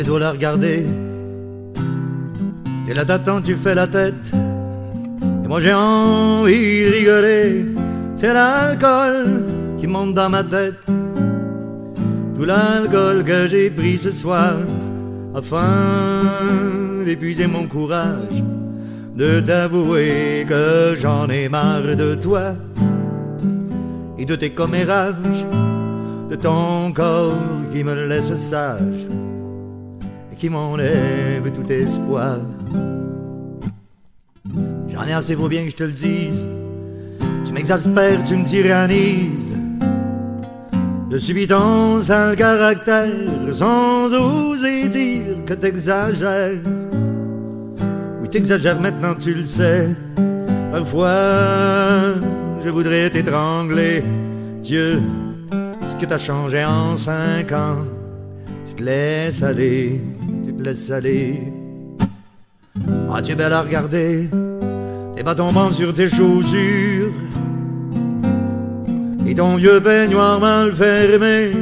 bientôt la regarder. Et là t'attends, tu fais la tête. Et moi j'ai envie de rigoler. C'est l'alcool qui monte dans ma tête. Tout l'alcool que j'ai pris ce soir afin d'épuiser mon courage, de t'avouer que j'en ai marre de toi et de tes commérages, de ton corps qui me laisse sage qui m'enlève tout espoir. J'en ai assez, vaut bien que je te le dise. Tu m'exaspères, tu me tyrannises. De subis ton sale caractère sans oser dire que t'exagères. Oui, t'exagères maintenant, tu le sais. Parfois, je voudrais t'étrangler. Dieu, ce que t'as changé en cinq ans. Tu te laisses aller, laisses aller. Tu es belle à regarder. Bas tombant sur tes chaussures? Et ton vieux peignoir mal fermé.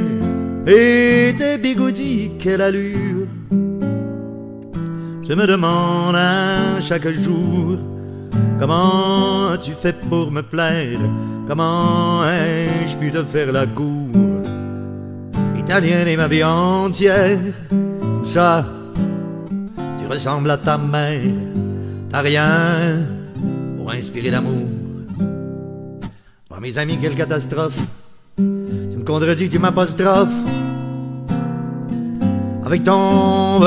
Et tes bigoudis, quelle allure? Je me demande à chaque jour comment tu fais pour me plaire? Comment ai-je pu te faire la cour? Italienne et ma vie entière. Ça, tu ressembles à ta mère. T'as rien pour inspirer l'amour. Oh, mes amis, quelle catastrophe. Tu me contredis, tu m'apostrophes. Avec ton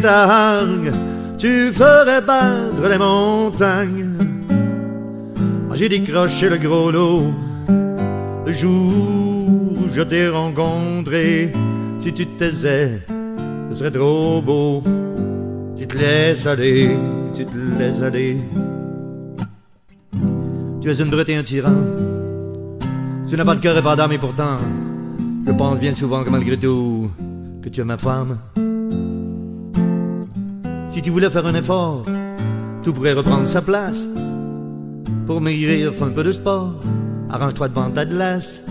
ta hargne, tu ferais battre les montagnes. Moi, J'ai décroché le gros lot le jour où je t'ai rencontré. Si tu te taisais, ce serait trop beau. Tu te laisses aller, tu te laisses aller. Tu es une brute et un tyran. Tu n'as pas de cœur et pas d'âme et pourtant, je pense bien souvent que malgré tout, que tu es ma femme. Si tu voulais faire un effort, tout pourrait reprendre sa place. Pour maigrir, fais un peu de sport. Arrange-toi devant ta glace.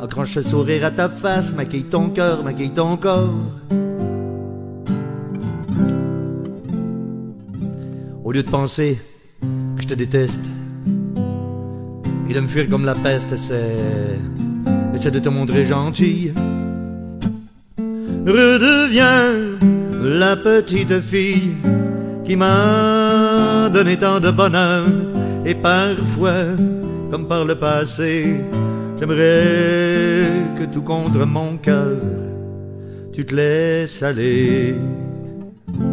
Accroche ce sourire à ta face. Maquille ton cœur, maquille ton corps. Au lieu de penser que je te déteste et de me fuir comme la peste, c'est. Essaie de te montrer gentil. Redeviens la petite fille qui m'a donné tant de bonheur et parfois, comme par le passé, j'aimerais que tout contre mon cœur, tu te laisses aller,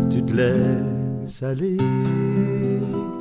tu te laisses aller.